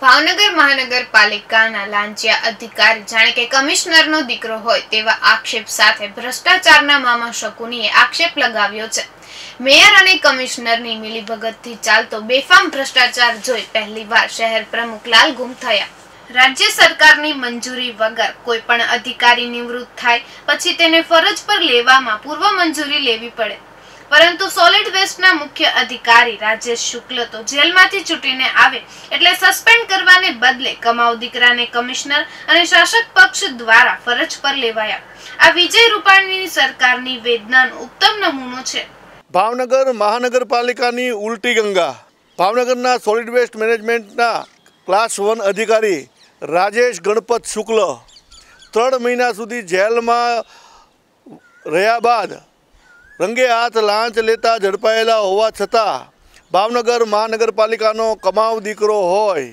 ભાવનગર મહાનગરપાલિકાના લાંચિયા અધિકારી જાણે કે કમિશનરનો દીકરો હોય તેવા આક્ષેપ સાથે ભ્રષ્ટાચારના મામા શકુનીએ આક્ષેપ લગાવ્યો છે. મેયર અને કમિશનરની મિલીભગતથી ચાલતો બેફામ ભ્રષ્ટાચાર જોઈ પહેલીવાર શહેર પ્રમુખ લાલ ગુમ થયા. રાજ્ય સરકારની મંજૂરી વગર કોઈ પણ અધિકારી નિવૃત્ત થાય, પછી તેને ફરજ પર લેવામાં પૂર્વ મંજૂરી લેવી પડે. પરંતુ સોલિડ વેસ્ટના મુખ્ય અધિકારી રાજેશ શુક્લ તો જેલમાંથી છૂટીને આવે એટલે સસ્પેન્ડ કરવાને બદલે કમાઉ દીકરાને કમિશનર અને શાસક પક્ષ દ્વારા ફરજ પર લેવાયા. આ વિજય રૂપાણીની સરકારની વેદનાનો ઉત્તમ નમૂનો છે. ભાવનગર મહાનગરપાલિકાની ઉલટી ગંગા. ભાવનગરના સોલિડ વેસ્ટ મેનેજમેન્ટના ક્લાસ વન અધિકારી રાજેશ ગણપત શુક્લ. ત્રણ મહિના સુધી જેલમાં રહ્યા બાદ રંગે હાથ લાંચ લેતા ઝડપાયેલા હોવા છતાં ભાવનગર મહાનગરપાલિકાનો કમાવ દીકરો હોય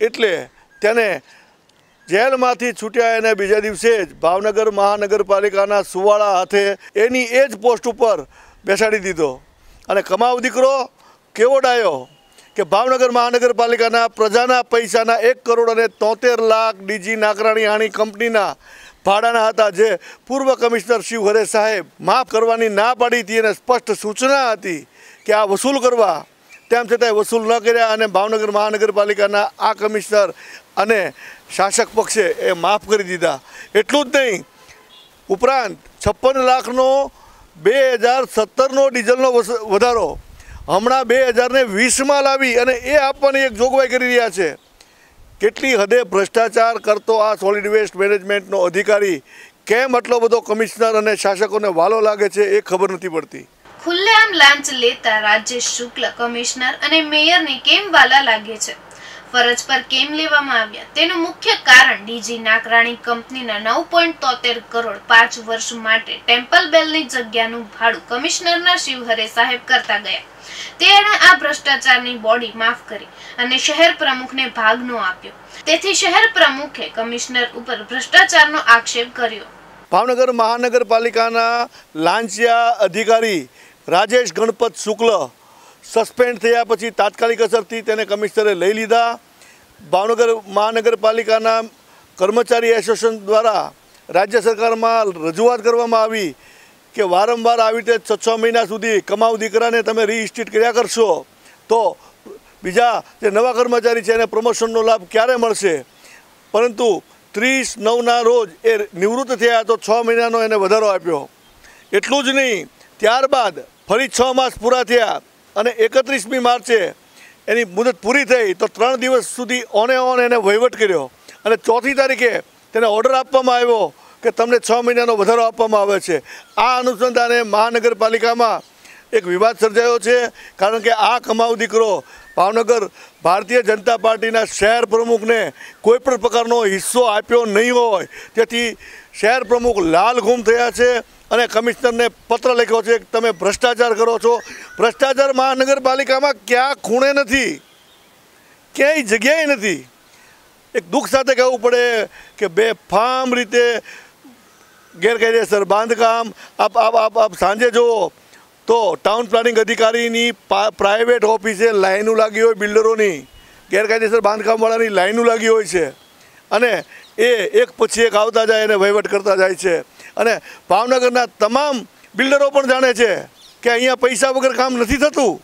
એટલે તેને જેલમાંથી છૂટ્યા એને બીજા દિવસે જ ભાવનગર મહાનગરપાલિકાના સુવાળા હાથે એની એ જ પોસ્ટ ઉપર બેસાડી દીધો. અને કમાવ દીકરો કેવો ડાયો કે ભાવનગર મહાનગરપાલિકાના પ્રજાના પૈસાના એક કરોડ અને તોતેર લાખ ડીજી નાકરાણી આણી કંપનીના ભાડાના હતા જે પૂર્વ કમિશનર શિવ હરે સાહેબ માફ કરવાની ના પાડી હતી અને સ્પષ્ટ સૂચના હતી કે આ વસૂલ કરવા, તેમ છતાંય વસૂલ ન કર્યા અને ભાવનગર મહાનગરપાલિકાના આ કમિશનર અને શાસક પક્ષે એ માફ કરી દીધા. એટલું જ નહીં, ઉપરાંત છપ્પન લાખનો બે હજાર સત્તરનો ડીઝલનો વધારો. હમણાં બે હજારને વીસમાં લાવી અને એ આપવાની એક જોગવાઈ કરી રહ્યા છે. કેટલી હદે ભ્રષ્ટાચાર કરતો આ સોલિડ વેસ્ટ મેનેજમેન્ટનો અધિકારી? કેમ આટલો બધો કમિશનર અને શાસકોને વાલો લાગે છે એ ખબર નથી પડતી. ખુલ્લેઆમ લાંચ લેતા રાજેશ શુક્લ કમિશનર અને મેયરને કેમ વાલા લાગે છે? ફરજ પર કેમ લેવામાં આવ્યા? તેનું મુખ્ય કારણ ડીજી નાકરાણી કંપનીના નવ પોઈન્ટ તોતેર કરોડ પાંચ વર્ષ માટે ટેમ્પલ બેલની જગ્યાનું ભાડું કમિશનરના શિવહરે સાહેબ કરતા ગયા. તેણે આ ભ્રષ્ટાચારની બોડી માફ કરી અને શહેર પ્રમુખને ભાગનો આપ્યો. તેથી શહેર પ્રમુખે કમિશનર ઉપર ભ્રષ્ટાચારનો આક્ષેપ કર્યો. ભાવનગર મહાનગરપાલિકાના લાંચિયા અધિકારી રાજેશ ગણપત શુક્લ સસ્પેન્ડ થયા પછી તાત્કાલિક અસરથી તેને કમિશનરે લઈ લીધા. ભાવનગર મહાનગરપાલિકાના કર્મચારી એસોસિએશન દ્વારા રાજ્ય સરકારમાં રજૂઆત કરવામાં આવી કે વારંવાર આવી રીતે છ છ મહિના સુધી કમાવ દીકરાને તમે રીઇસ્ટેટ કર્યા કરશો, તો બીજા જે નવા કર્મચારી છે એને પ્રમોશનનો લાભ ક્યારે મળશે? પરંતુ ત્રીસ નવના રોજ એ નિવૃત્ત થયા તો છ મહિનાનો એને વધારો આપ્યો. એટલું જ નહીં, ત્યારબાદ ફરી છ માસ પૂરા થયા અને એકત્રીસમી માર્ચે એની મુદત પૂરી થઈ તો ત્રણ દિવસ સુધી ઓને ઓન એને વહીવટ કર્યો. અને ચોથી તારીખે તેને ઓર્ડર આપવામાં આવ્યો કે તમને છ મહિનાનો વધારો આપવામાં આવે છે. આ અનુસંધાને મહાનગરપાલિકામાં એક વિવાદ સર્જાયો છે. કારણ કે આ કમાવ દીકરો ભાવનગર ભારતીય જનતા પાર્ટીના શહેર પ્રમુખને કોઈ પણ પ્રકારનો હિસ્સો આપ્યો નહીં હોય. તેથી શહેર પ્રમુખ લાલ ગુમ થયા છે અને કમિશનરને પત્ર લખ્યો છે કે તમે ભ્રષ્ટાચાર કરો છો. ભ્રષ્ટાચાર મહાનગરપાલિકામાં ક્યાં ખૂણે નથી, ક્યાંય જગ્યાએ નથી. એક દુઃખ સાથે કહેવું પડે કે બેફામ રીતે ગેરકાયદેસર બાંધકામ. આપ આપ આપ આપ સાંજે જુઓ તો ટાઉન પ્લાનિંગ અધિકારીની પ્રાઇવેટ ઓફિસે લાઈનો લાગી હોય બિલ્ડરોની, ગેરકાયદેસર બાંધકામવાળાની લાઈનો લાગી હોય છે. અને એ એક પછી એક આવતા જાય અને વહીવટ કરતા જાય છે. અને ભાવનગરના તમામ બિલ્ડરો પણ જાણે છે કે અહીંયા પૈસા વગર કામ નથી થતું.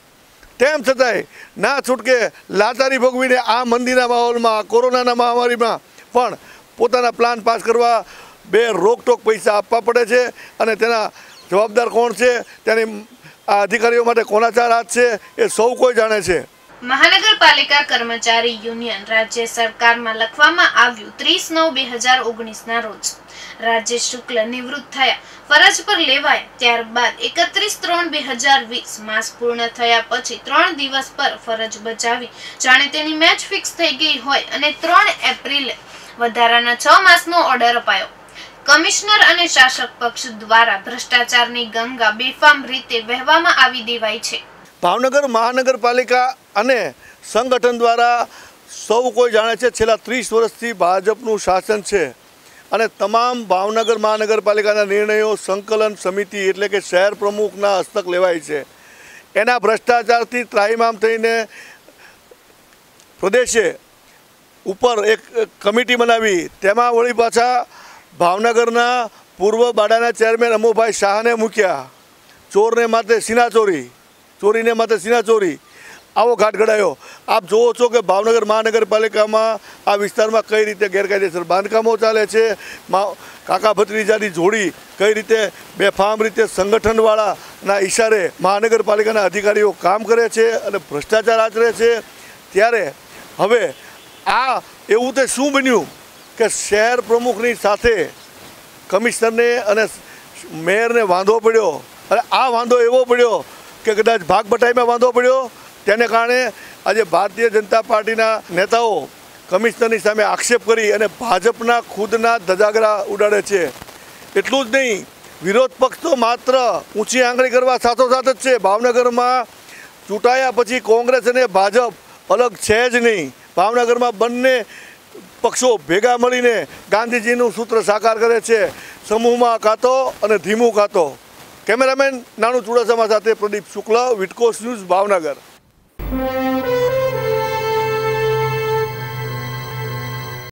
તેમ છતાંય ના છૂટકે લાચારી ભોગવીને આ મંદીના માહોલમાં કોરોનાના મહામારીમાં પણ પોતાના પ્લાન પાસ કરવા બે રોકટોક પૈસા આપવા પડે છે. અને તેના જવાબદાર કોણ છે? તેની આ અધિકારીઓ માટે કોના ચાર હાથ છે એ સૌ કોઈ જાણે છે. મહાનગરપાલિકા કર્મચારી યુનિયન રાજ્ય સરકારમાં લખવામાં આવ્યું ત્રીસ નવ બે હજાર ઓગણીસના રોજ. રાજેશ શુક્લ નિવૃત્ત થયા. ફરજ પર લેવાયા ત્યારબાદ એકત્રીસ ત્રણ બે હજાર વીસ માસ પૂર્ણ થયા પછી ત્રણ દિવસ પર ફરજ બજાવી. જાણે તેની મેચ ફિક્સ થઈ ગઈ હોય અને ત્રણ એપ્રિલે વધારાના છ માસનો ઓર્ડર અપાયો. કમિશનર અને શાસક પક્ષ દ્વારા ભ્રષ્ટાચારની ગંગા બેફામ રીતે વહેવામાં આવી દેવાય છે. ભાવનગર મહાનગરપાલિકા અને સંગઠન દ્વારા સૌ કોઈ જાણે છે છેલ્લા ત્રીસ વર્ષથી ભાજપનું શાસન છે. અને તમામ ભાવનગર મહાનગરપાલિકાના નિર્ણયો સંકલન સમિતિ એટલે કે શહેર પ્રમુખના હસ્તક લેવાય છે. એના ભ્રષ્ટાચારથી ત્રાહિમામ થઈને પ્રદેશે ઉપર એક કમિટી બનાવી, તેમાં વળી પાછા ભાવનગરના પૂર્વ બાડાના ચેરમેન અમુભાઈ શાહને મૂક્યા. ચોરને માથે સીના ચોરી. ચોરીને માથે સીના ચોરી. આવો ઘાટ ઘડાયો. આપ જોવો છો કે ભાવનગર મહાનગરપાલિકામાં આ વિસ્તારમાં કઈ રીતે ગેરકાયદેસર બાંધકામો ચાલે છે. કાકા ભત્રીજાની જોડી કઈ રીતે બેફામ રીતે સંગઠનવાળાના ઈશારે મહાનગરપાલિકાના અધિકારીઓ કામ કરે છે અને ભ્રષ્ટાચાર આચરે છે. ત્યારે હવે આ એવું તે શું બન્યું? કે શહેર પ્રમુખની સાથે કમિશનરને અને મેયરને વાંધો પડ્યો અને આ વાંધો એવો પડ્યો કે કદાચ ભાગ બટાઈમાં વાંધો પડ્યો, તેને કારણે આજે ભારતીય જનતા પાર્ટીના નેતાઓ કમિશનરની સામે આક્ષેપ કરી અને ભાજપના ખુદના ધજાગરા ઉડાડે છે. એટલું જ નહીં, વિરોધ પક્ષ તો માત્ર ઊંચી આંગળી કરવા સાથોસાથ જ છે. ભાવનગરમાં ચૂંટાયા પછી કોંગ્રેસ અને ભાજપ અલગ છે જ નહીં. ભાવનગરમાં બંને પક્ષો ભેગા મળીને ગાંધીજીનું સૂત્ર સાકાર કરે છે. સમૂહમાં કાતો અને ધીમું કાતો. કેમેરામેન નાનું ચુડાસમા સાથે પ્રદીપ શુક્લ, વિટકોસ ન્યૂઝ ભાવનગર.